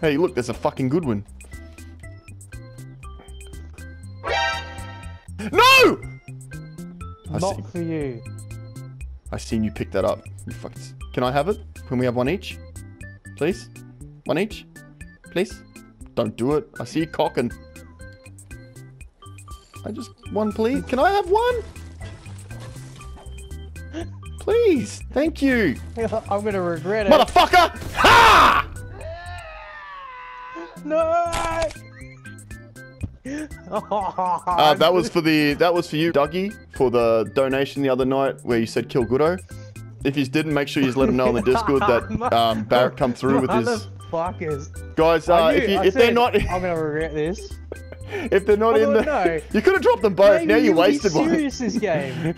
Hey, look, there's a fucking good one. No! I Not see. for you. I seen you pick that up. You fucking... Can I have it? Can we have one each? Please? One each? Please? Don't do it. I see you cocking. I just... One, please? Can I have one? Please. Thank you. I'm gonna regret it. Motherfucker! Ha! Uh, that was for the that was for you, Dougie, for the donation the other night where you said kill Goodo. If you didn't, make sure you let him know on the Discord that um, Barrett come through with his Fuckers. guys. Uh, I if you, if they're not I'm gonna regret this. if they're not I in the, don't you could have dropped them both. Maybe now you wasted one. serious this game.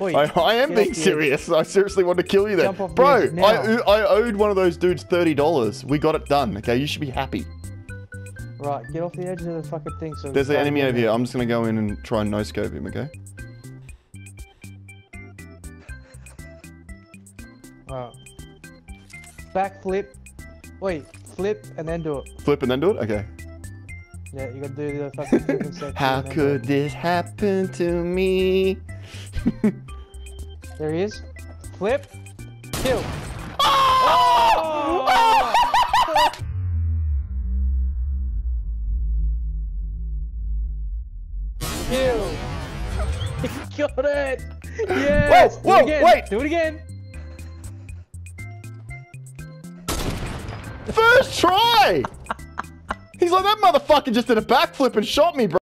Wait, I, I am being off the edge. serious. I seriously want to kill you there, Jump off the bro. I. I owed one of those dudes thirty dollars. We got it done. Okay, you should be happy. Right, get off the edge of the fucking thing. So There's an enemy over here. I'm just gonna go in and try and no scope him. Okay. Right. Back flip. Wait, flip and then do it. Flip and then do it. Okay. Yeah, you gotta do the fucking flip. How could this happen to me? There he is. Flip. Kill. Oh! oh! Kill. Got it. Yes. Whoa, Do whoa, it again. wait. Do it again. First try! He's like, that motherfucker just did a backflip and shot me, bro.